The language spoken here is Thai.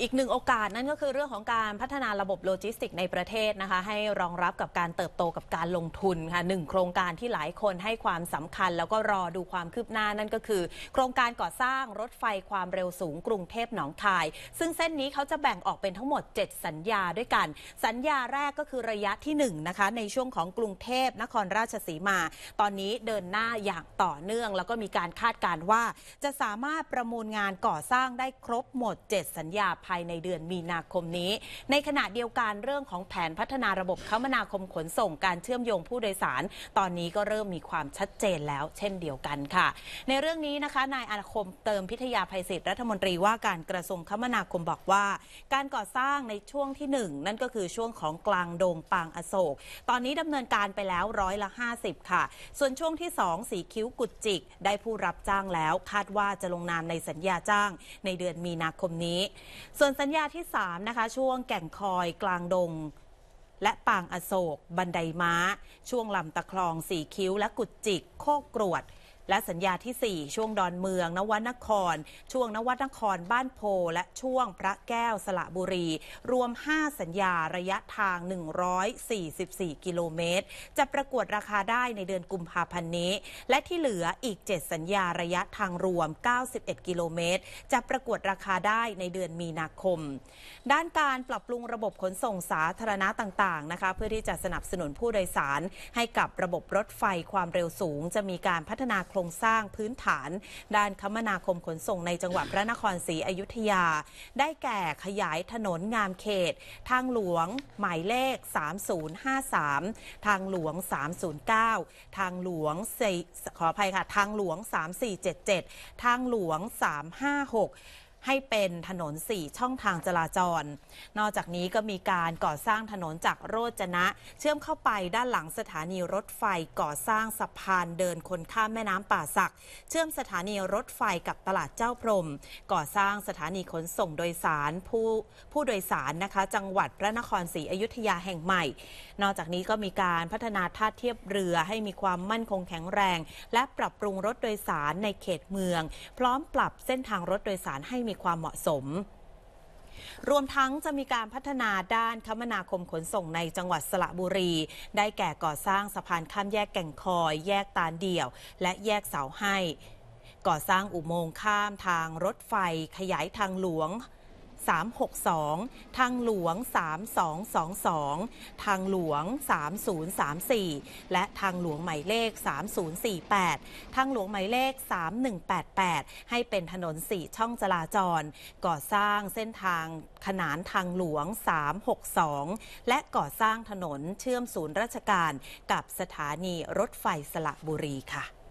อีกหนึ่งโอกาสนั่นก็คือเรื่องของการพัฒนาระบบโลจิสติกในประเทศนะคะให้รองรับกับการเติบโตกับการลงทุนค่ะหนึ่งโครงการที่หลายคนให้ความสำคัญ แล้วก็รอดูความคืบหน้านั่นก็คือ โครงการก่อสร้างรถไฟความเร็วสูงกรุงเทพหนองคาย ซึ่งเส้นนี้เขาจะแบ่งออกเป็นทั้งหมด 7 สัญญาด้วยกัน สัญญาแรกก็คือระยะที่1นะคะในช่วงของกรุงเทพนครราชสีมา ตอนนี้เดินหน้าอย่างต่อเนื่อง แล้วก็มีการคาดการณ์ว่า จะสามารถประมูลงานก่อสร้างได้ครบหมด 7 สัญญาภายในเดือนมีนาคมนี้ ในขณะเดียวกันเรื่องของแผนพัฒนาระบบคมนาคมขนส่งการเชื่อมโยงผู้โดยสาร ตอนนี้ก็เริ่มมีความชัดเจนแล้ว เช่นเดียวกันค่ะ ในเรื่องนี้นะคะนายอาคมเติมพิทยาภัยศิษย์รัฐมนตรีว่าการกระทรวงคมนาคมบอกว่า การก่อสร้างในช่วงที่ 1 นั่นก็คือช่วงของกลางดงปางอโศก ตอนนี้ดำเนินการไปแล้วร้อยละ 50 ค่ะ ส่วนช่วงที่ 2 สีคิ้วกุดจิก ได้ผู้รับจ้างแล้ว คาดว่าจะลงนามในสัญญาจ้างในเดือนมีนาคมนี้ส่วนสัญญาที่ 3 นะคะ ช่วงแก่งคอยกลางดง และปางอโศก บันไดม้า ช่วงลำตะคลองสีคิ้วและกุดจิก โคกกรวด และสัญญาที่ 4 ช่วงดอนเมือง นวนคร ช่วงนวัดนครบ้านโพ และช่วงพระแก้วสระบุรี รวม 5 สัญญาระยะทาง 144 กิโลเมตร จะประกวดราคาได้ในเดือนกุมภาพันธ์นี้ และที่เหลืออีก 7 สัญญาระยะทางรวม 91 กิโลเมตร จะประกวดราคาได้ในเดือนมีนาคม ด้านการปรับปรุงระบบขนส่งสาธารณะต่างๆนะคะเพื่อที่จะสนับสนุนผู้โดยสาร ให้กับระบบรถไฟความเร็วสูง จะมีการพัฒนาครงสร้างพื้นฐาน ด้านคมนาคมขนส่งในจังหวัดพระนครศรีอยุธยา ได้แก่ขยายถนนงามเขต ทางหลวงหมายเลข 3053 ทางหลวง 309 ทางหลวงขออภัยค่ะ ทางหลวง 3477 ทางหลวง 356 ให้เป็นถนน 4 ช่องทางจราจร นอกจากนี้ก็มีการก่อสร้างถนนจากโรจนะ เชื่อมเข้าไปด้านหลังสถานีรถไฟก่อสร้างสะพานเดินคนข้ามแม่น้ำป่าสัก เชื่อมสถานีรถไฟกับตลาดเจ้าพรม ก่อสร้างสถานีขนส่งโดยสารผู้ผู้โดยสารนะคะ จังหวัดพระนครศรีอยุธยาแห่งใหม่ นอกจากนี้ก็มีการพัฒนาท่าเทียบเรือให้มีความมั่นคงแข็งแรง และปรับปรุงรถโดยสารในเขตเมือง พร้อมปรับเส้นทางรถโดยสารให้มีมีความเหมาะสม รวมทั้งจะมีการพัฒนาด้านคมนาคมขนส่งในจังหวัดสระบุรี ได้แก่ก่อสร้างสะพานข้ามแยกแก่งคอย แยกตาลเดี่ยว และแยกเสาให้ ก่อสร้างอุโมงค์ข้ามทางรถไฟ ขยายทางหลวง 362 ทางหลวง 3222 ทางหลวง 3034 และทางหลวงหมายเลข 3048 ทางหลวงหมายเลข 3188 ให้เป็นถนน 4 ช่องจราจร ก่อสร้างเส้นทางขนานทางหลวง 362 และก่อสร้างถนนเชื่อมศูนย์ราชการกับสถานีรถไฟสระบุรีค่ะ